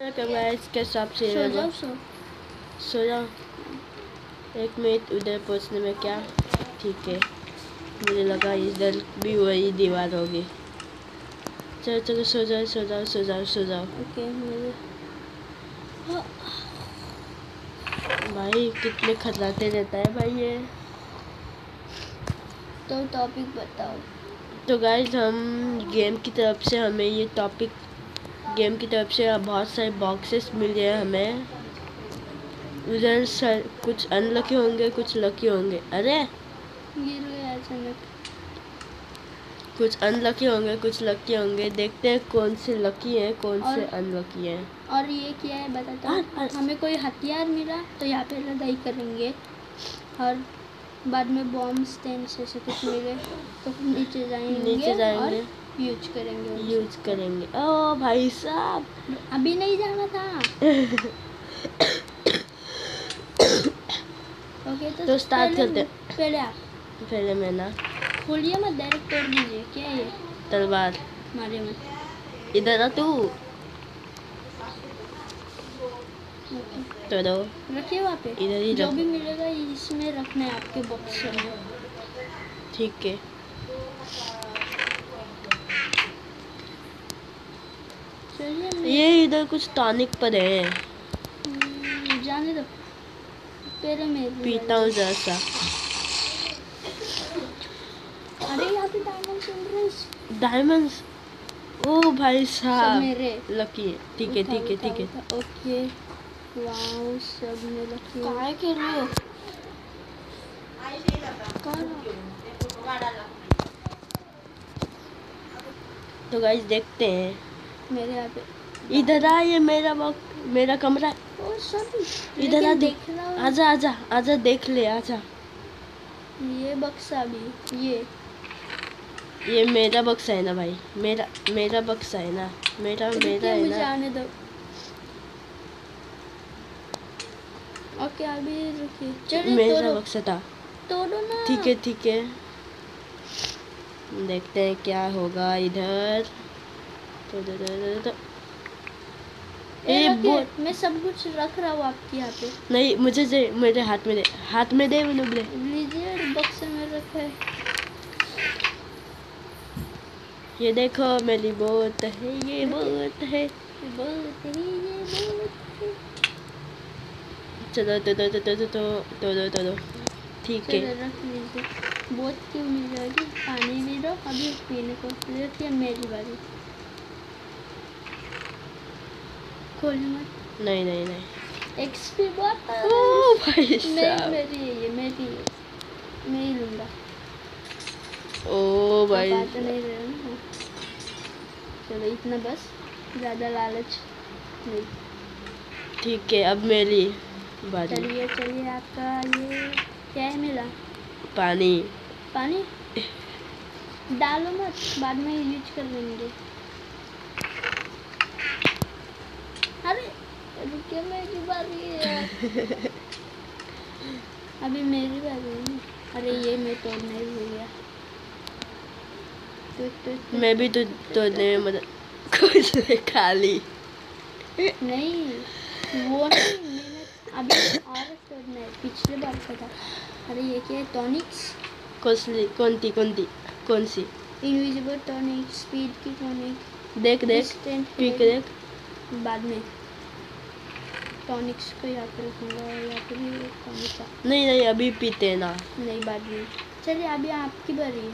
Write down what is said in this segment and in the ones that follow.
इसके हिसाब से सो जाओ सो सो जाओ। एक मिनट उधर पहुँचने में क्या? ठीक है। मुझे लगा इधर भी वही दीवार होगी। चलो चलो सो जाओ सो जाओ सो जाओ सो जाओ। ओके मेरे भाई कितने खतराते रहता है भाई ये। तो टॉपिक बताओ। तो गाइज़ हम गेम की तरफ़ से हमें ये टॉपिक गेम की तरफ़ से बहुत सारे बॉक्सेस मिले हैं हमें। उधर सर कुछ अनलकी होंगे कुछ लकी होंगे। अरे! कुछ अनलकी होंगे कुछ लकी होंगे। देखते हैं कौन से लकी हैं कौन से अनलकी हैं। और ये क्या है बताता हूँ। हमें कोई हथियार मिला तो यहाँ पे लड़ाई करेंगे। और बाद में बॉम्ब स्टैंड ऐसे कुछ मिले तो नीचे जाएँगे नीचे जाएँगे। यूज़ करेंगे यूज़ करेंगे। ओ भाई साहब। अभी नहीं जाना था। ओके तो, तो पहले- करते पहले आप पहले मैं ना खोलिए मत डायरेक्ट तोड़ दीजिए। क्या है ये? तलवार। मारे मत। इधर आ तू। तो दो रखिए वहाँ पे। इधर ही जो भी मिलेगा इसमें रखना है आपके बॉक्स में। ठीक है चलिए मैं- ये इधर कुछ टॉनिक पर है। हम्म, जाने दो। पहले मैं पीता हूँ जरा सा अरे यहाँ पे डायमंड्स ओ भाई साहब मेरे। लकी है। ठीक है ठीक है ठीक है। ओके। वाओ सब में लकी काय के लिए तो गाइस देखते हैं। मेरे यहाँ पे। इधर आ ये मेरा वक्त मेरा कमरा इधर आ देख आजा आजा आजा देख ले आजा। ये बक्सा भी ये। ये मेरा बक्सा है ना भाई मेरा मेरा बक्सा है ना मेरा मेरा है मुझे ना। आने दो? ओके अभी रुकिए। चलिए मेरा बक्सा था। तोड़ो ना। ठीक है ठीक है। देखते हैं क्या होगा इधर। तो दे दे दे दे ए बोट मैं सब कुछ रख रहा हूँ आपके यहाँ पे नहीं मुझे दे मेरे हाथ में दे हाथ में दे मैंने बोले लीजिए बक्से में रखा है ये देखो मेरी बोट है ये बोट है बोट है ये बोट चलो तो तो तो तो तो तो तो तो तो दो ठीक है रख लीजिए बोट क्यों मिल जाएगी पानी भी दो अभी पीने को लेती है मेरी बारी मत नहीं नहीं नहीं। एक्सपी ओ भाई मेरी साहब। मेरी ये मेरी मैं ही लूँगा। ओ भाई बात नहीं रहे ना। चलो इतना बस। ज़्यादा लालच नहीं। ठीक है अब मेरी बारी। चलिए चलिए आपका ये क्या है मिला पानी। पानी? डालो मत बाद में यूज़ कर लेंगे अरे रुकिए मेरी बारी है। अभी मेरी बारी है। अरे ये मैं तोड़ना ही भूल। गया तो, तो, तो, मैं भी तो तोड़ने में मदद कुछ खाली। नहीं वो नहीं मैंने अभी और तोड़ना है पिछले बार का था अरे ये क्या है टॉनिक्स कौन सी कौन थी कौन थी कौन सी? इनविजिबल टॉनिक स्पीड की टॉनिक देख देख देख। बाद में। टॉनिक्स को यहाँ पे रखूँगा या फिर ये टॉनिक का नहीं नहीं अभी पीते ना। नहीं बाद में। चलिए अभी आपकी बारी।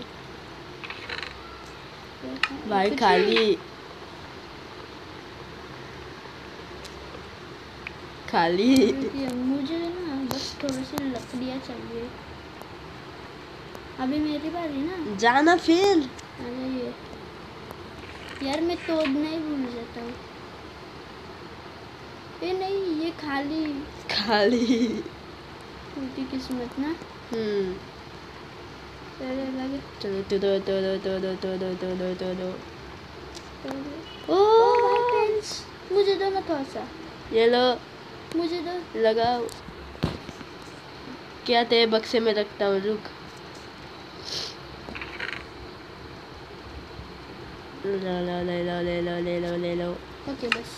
है भाई खाली। खाली। मुझे ना बस थोड़ी सी लकड़ियाँ चाहिए। अभी मेरी बारी ना? जाना फिर। आ जाइए यार मैं तोड़ना ही भूल जाता हूँ। ये नहीं ये खाली खाली टूटी किस्मत ना हम्म चले लगे चलो तो दो तो दो तो दो तो दो तो दो तो दो ओ माय पेन्स मुझे दो ना थोड़ा सा ये लो मुझे दो लगाओ क्या तेरे बक्से में रखता हूँ रुक ले लो ले लो ले लो ले लो ले लो ओके बस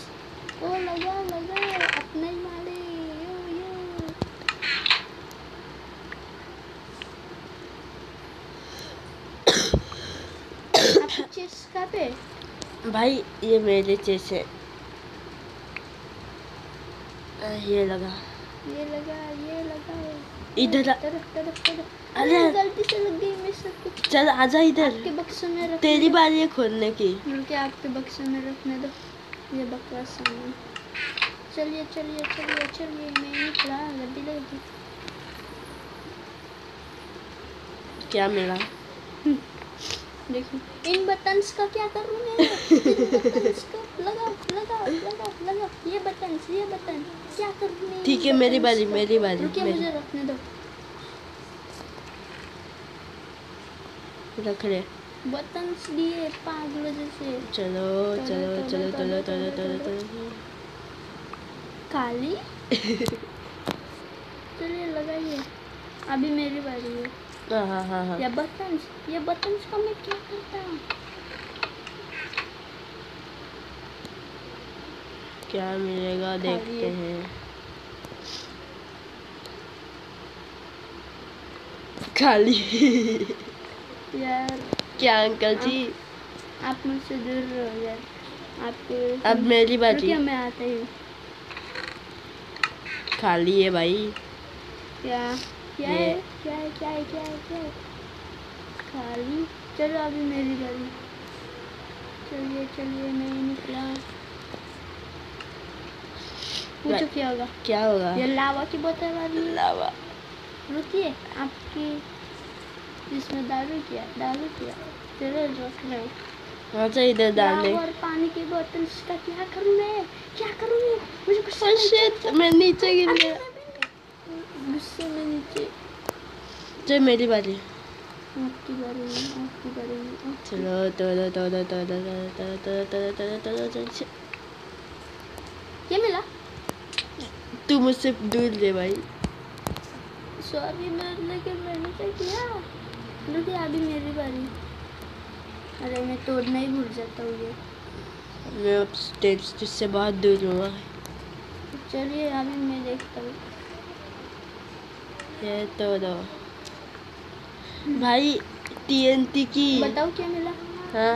ओ लगा लगा अपने ही मारे यो यो आपकी चेस्ट कहाँ पे? भाई ये मेरे चेस है ये लगा। ये लगा ये लगा। इधर तरफ़ तरफ़ तरफ़। अरे। गलती से लग गई मैं सब कुछ चल आजा आपके इधर बक्से में रख तेरी बारी है खोलने की। मिलके आपके बक्से में रखने दो। ये बकवास सामान चलिए चलिए चलिए चलिए मैं निकला गड्डी लगी क्या मिला? देखिए इन बटन्स का क्या करूँ मैं? लगाओ लगाओ लगाओ लगाओ ये बटन्स ये बटन क्या करूँ मैं ठीक है मेरी बारी मेरी बारी रुकिए मुझे रखने दो। रख ले बटन्स दिए पागलों जैसे चलो चलो चलो चलो चलो चलो चलो काली? चलिए लगाइए। अभी मेरी बारी है। हाँ हाँ हाँ हाँ। ये का मैं क्या करता हूँ? क्या मिलेगा देखते हैं। खाली। यार क्या अंकल जी? आप मुझसे दूर रहो यार। आपको अब मेरी रुकिए मैं आता हूँ। खाली है भाई। क्या क्या है क्या है क्या है क्या है क्या है खाली। चलो अभी मेरी बारी चलिए चलिए मैं निकला। पूछो क्या होगा? क्या होगा? ये लावा की बोतल वाली। लावा। रुकिए आपकी इसमें दारू किया दारू किया। चलो रख लो अच्छा इधर डालने लावा और पानी की बोतल इसका क्या करूँ मैं? क्या करूँ मैं? मुझे गुस्सा Oh shit, मैं नीचे गिर गया। मैं- गुस्से में नीचे चल मेरी बारी आपकी बारी आपकी बारी चलो तो ये मिला मुझसे दूर ले भाई सॉरी मैं लेकिन मैंने क्या किया रुकिए अभी मेरी बारी अरे मैं तोड़ना ही भूल जाता हूँ ये मैं अब स्टेप्स तुझसे बहुत दूर हुआ चलिए अभी मैं देखता हूँ ये तो दो। भाई टीएनटी की। बताओ क्या मिला? हाँ।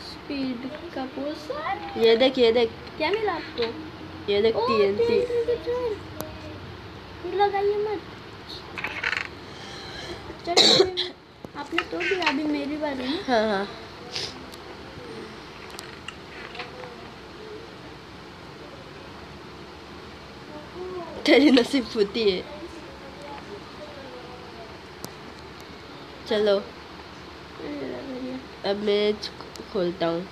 स्पीड का पोस्टर ये देख ये देख। क्या मिला आपको? ये देख टीएनटी लगाइए मत। चलो आपने तो दिया अभी मेरी बारी। है हाँ हाँ। तेरी नसीब फूटी है चलो अब मैं खोलता हूँ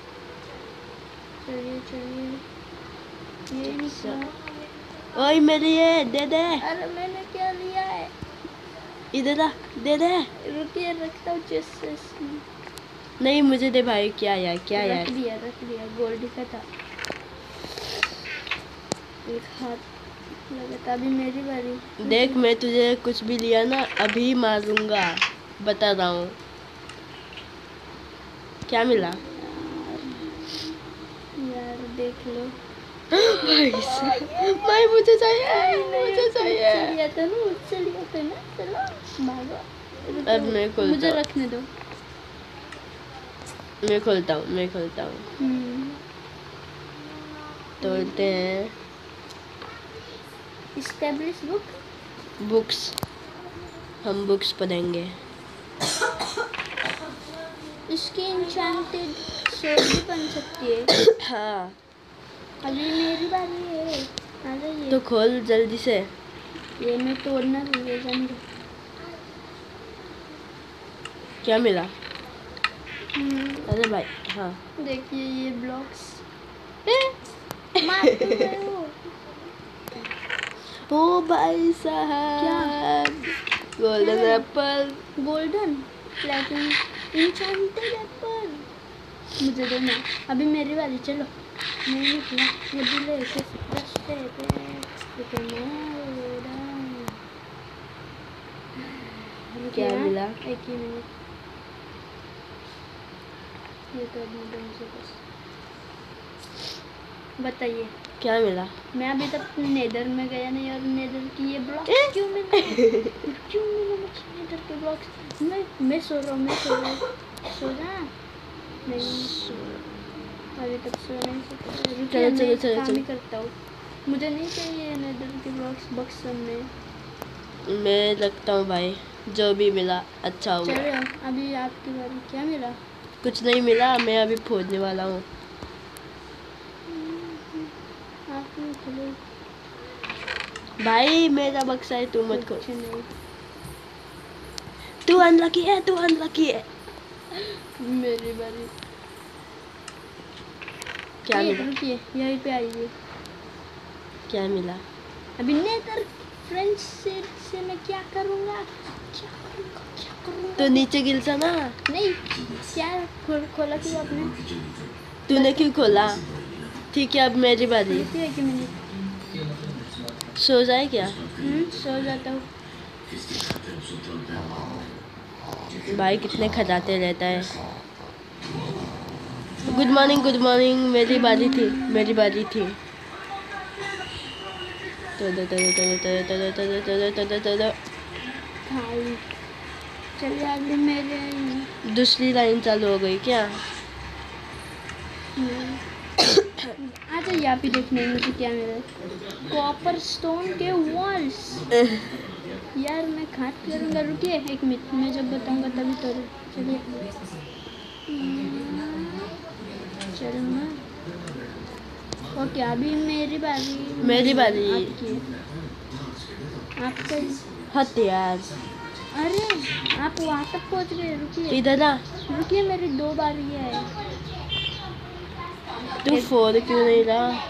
ओए मेरी ये दे दे अरे मैंने क्या लिया है इधर आ दे दे रुकिए रखता हूँ चेस्ट से इसमें। नहीं मुझे दे भाई क्या यार क्या रख यार दिया रख दिया गोल्ड का था एक हाथ अभी मेरी बारी। देख मैं तुझे कुछ भी लिया ना अभी मारूँगा बता रहा हूँ। क्या मिला? यार देख लो। भाई भाई मुझे चाहिए मुझे चाहिए। चलिए तो ना चलिए तो ना चलो भागो अब मैं खोलता मुझे रखने दो। मैं खोलता हूँ मैं खोलता हूँ। हम्म, तोड़ते हैं। स्टैब्लिश बुक बुक्स हम बुक्स पढ़ेंगे। इसकी इंचेंटेड सोल भी बन सकती है। हाँ। अभी मेरी बारी है। आ जाइए। तो खोल जल्दी से। ये मैं तोड़ना भूल जाऊँगी। क्या मिला? हम्म, अरे भाई हाँ। देखिए ये ब्लॉक्स ओ भाई साहब। Golden apple golden platinum enchanted apple मुझे देना अभी मेरी बारी चलो। मैं निकला ये दिले के रास्ते पे इतना उड़ान। क्या मिला? एक ही मिनट। ये मुझे बस बताइए। क्या मिला? मैं अभी तक नेदर में गया नहीं और नेदर की ये ब्लॉक? क्यों मिले? क्यों मिले मुझे नेदर के ब्लॉक्स मैं मैं सो रहा हूँ मैं सो रहा हूँ। सो जा। नहीं। अभी तक सो नहीं सकता चलो, चलो, चलो, काम चलो। करता हूँ। मुझे नहीं चाहिए नेदर के ब्लॉक्स बक्स में। मैं लगता हूँ भाई जो भी मिला अच्छा हुआ। चलो अभी आपकी बारी क्या मिला? कुछ नहीं मिला मैं अभी खोजने वाला हूँ आपने खोलो भाई मेरा बक्सा है तू मत नहीं तू अनलकी है तू अनलकी है। मेरी बारी। क्या मिला? रुकिए यहीं पे आइए। क्या मिला? अभी नेदर फ्रेंच से, से मैं क्या करूँगा? क्या करूँगा क्या करूँगा? तो नीचे गिर सा ना। नहीं क्या खोल खोला क्यों आपने? तूने क्यों खोला? ठीक है अब मेरी बारी। रुकिए एक मिनट। सो जाए क्या? हम्म, सो जाता हूँ। भाई कितने खजाते रहता है। गुड मॉर्निंग गुड मॉर्निंग मेरी बारी थी मेरी बारी थी। दूसरी लाइन चालू हो गई क्या? हम्म। आप ही देखने मुझे क्या मिला। कॉपर स्टोन के वॉल्स यार मैं घाट करूँगा रुकिए एक मिनट मैं जब बताऊँगा तभी तो चलिए। चलूँगा ओके अभी मेरी बारी। मेरी बारी। आपकी। आपका। हथियार। अरे आप वहाँ तक पहुँच गए रुकिए। इधर आ। रुकिए मेरी दो बारी है। 你说的够累了。